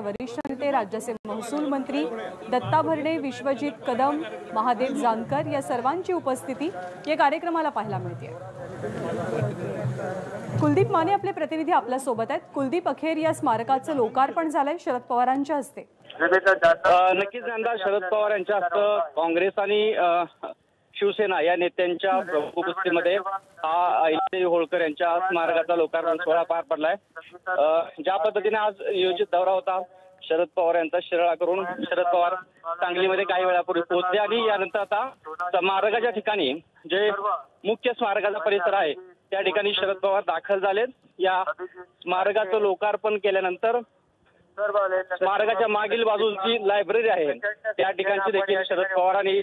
वरिष्ठ नेते राज्याचे महसूल मंत्री दत्ता भरणे विश्वजित कदम महादेव जानकर या सर्वांची उपस्थिती या कार्यक्रमाला पाहायला मिळते. कुलदीप माने आपले प्रतिनिधी आपल्यासोबत आहेत. कुलदीप अखेर या स्मारकाचं लोकार्पण झालंय शरद पवारांच्या हस्ते. नक्कीच यंदा शरद पवार यांच्या हस्ते काँग्रेस आणि शिवसेना या नेत्यांच्या उपस्थितीमध्ये हा अहिल्यादेवी होळकर यांच्या स्मारकाचा लोकार्पण सोहळा पार पडलाय. ज्या पद्धतीने आज नियोजित दौरा होता शरद पवार यांचा शिराळा करून शरद पवार सांगलीमध्ये काही वेळापूर्वी पोहोचले आणि यानंतर आता स्मारकाच्या ठिकाणी जे मुख्य स्मारकाचा परिसर आहे त्या ठिकाणी शरद पवार दाखल झालेत. या स्मारकाचं लोकार्पण केल्यानंतर स्मारकाच्या मागील बाजूची लायब्ररी आहे. त्या ठिकाणची देखील शरद पवार आणि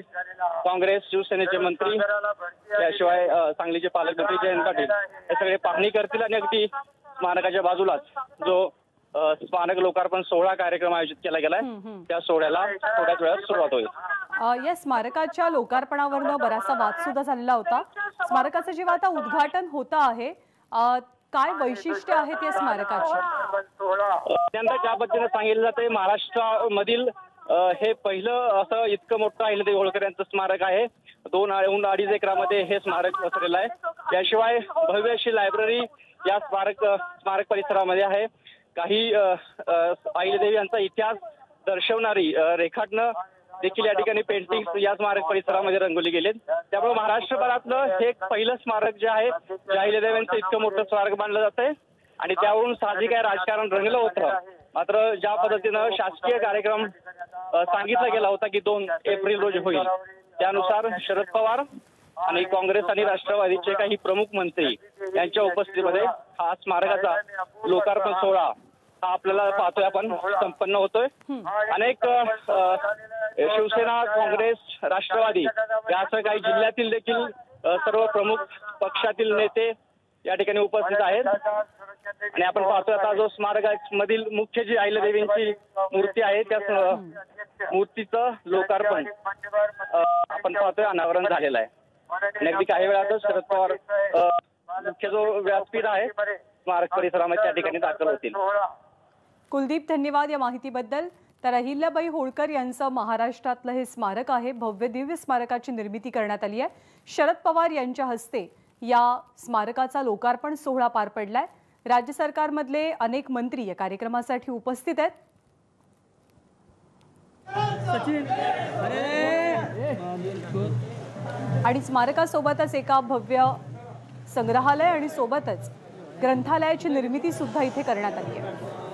काँग्रेस शिवसेनेचे मंत्री त्याशिवाय सांगलीचे पालकमंत्री जयंत पाटील हे सगळे पाहणी करतील आणि अगदी स्मारकाच्या बाजूलाच जो स्मारक लोकार्पण सोहळा कार्यक्रम आयोजित केला गेलाय त्या सोहळ्याला थोड्याच वेळात सुरुवात होईल. या स्मारकाच्या लोकार्पणावरनं बराचसा वाद सुद्धा झालेला होता. स्मारकाचं जेव्हा आता उद्घाटन होतं आहे काय वैशिष्ट्य आहेत या स्मारकाची? ज्या पद्धतीने सांगितलं जाते महाराष्ट्रामधील हे पहिलं असं इतकं मोठं अहिल्यादेवी होळकर यांचं स्मारक आहे. दोन अडीच अडीच एकरामध्ये हे स्मारक पसरलेलं आहे. त्याशिवाय भव्य अशी लायब्ररी या स्मारक स्मारक परिसरामध्ये आहे. काही अहिल्यादेवी यांचा इतिहास दर्शवणारी रेखाटनं देखील या ठिकाणी पेंटिंग या स्मारक परिसरामध्ये रंगवली गेलेत त्यामुळे महाराष्ट्रभरातलं हे एक पहिलं स्मारक जे आहे जे अहिल्यादेवी यांचं इतकं मोठं स्मारक मानलं जात आहे आणि त्यावरून साहजिक आहे राजकारण रंगलं होतं. मात्र ज्या पद्धतीनं शासकीय कार्यक्रम सांगितला गेला होता की दोन एप्रिल रोजी होईल. त्यानुसार शरद पवार आणि काँग्रेस आणि राष्ट्रवादीचे काही प्रमुख मंत्री यांच्या उपस्थितीमध्ये हा स्मारकाचा लोकार्पण सोहळा हा आपल्याला पाहतोय आपण. संपन्न होतोय. अनेक शिवसेना काँग्रेस राष्ट्रवादी यासह काही जिल्ह्यातील देखील सर्व प्रमुख पक्षातील नेते या ठिकाणी उपस्थित आहेत. आणि आपण पाहतोय आता जो स्मारकामधील मुख्य जी देवींची मूर्ती आहे त्या मूर्तीचं लोकार्पण आपण पाहतोय अनावरण झालेलं आहे. आणि अगदी काही वेळातच शरद पवार मुख्य जो व्यासपीठ आहे स्मारक परिसरामध्ये त्या ठिकाणी दाखल होतील. कुलदीप धन्यवाद या माहितीबद्दल. तर अहिल्याबाई होळकर यांचं महाराष्ट्रातलं हे स्मारक आहे भव्य दिव्य स्मारकाची निर्मिती करण्यात आली आहे. शरद पवार यांच्या हस्ते या स्मारकाचा लोकार्पण सोहळा पार पडलाय. राज्य सरकारमधले अनेक मंत्री या कार्यक्रमासाठी उपस्थित आहेत. आणि स्मारकासोबतच एका भव्य संग्रहालय आणि सोबतच ग्रंथालयाची निर्मिती सुद्धा इथे करण्यात आली आहे.